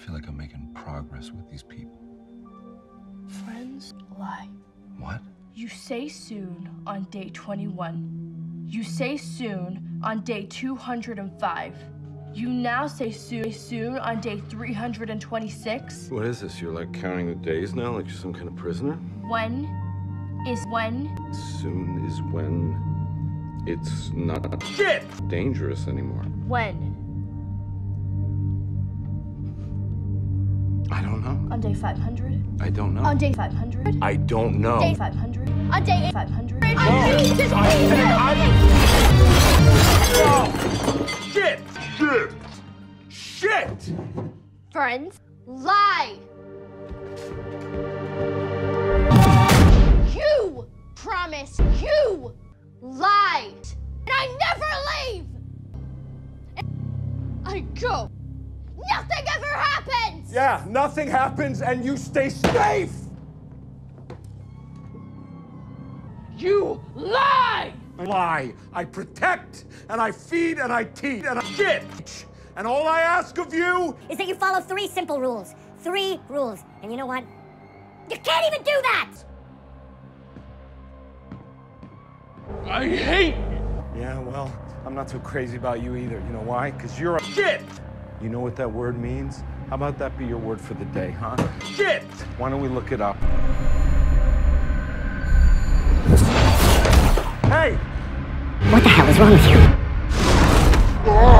feel like I'm making progress with these people. Friends lie. What? You say soon on day 21. You say soon on day 205. You now say soon soon on day 326. What is this? You're like counting the days now, like you're some kind of prisoner? When is when? Soon is when it's not Shit! dangerous anymore. When? I don't know. On day 500? I don't know. On day 500? I don't know. Day 500? On day 500? Shit! Shit! Shit! Friends lie. You promise you lied. And I never leave. And I go. Nothing ever happens. Yeah, nothing happens and you stay safe! You lie! I lie. I protect and I feed and I teach and I shit! And all I ask of you is that you follow three simple rules. Three rules. And you know what? You can't even do that! I hate Yeah, well, I'm not so crazy about you either. You know why? Because you're a shit! You know what that word means? How about that be your word for the day, huh? Shit! Why don't we look it up? Hey! What the hell is wrong with you? Hey!